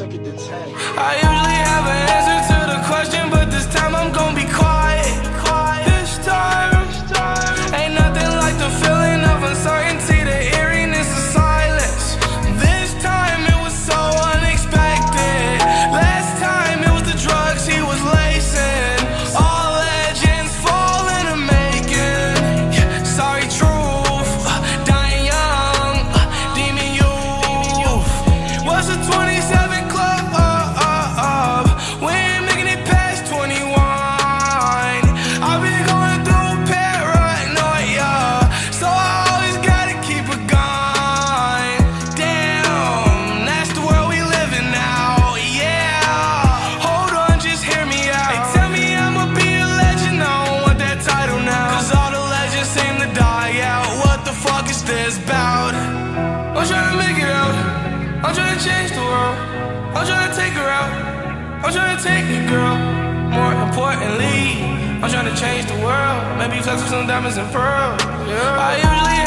like it did 10. change the world. I'm trying to take her out. I'm trying to take your girl. More importantly, I'm trying to change the world. Maybe flex with some diamonds and pearls. Yeah. I usually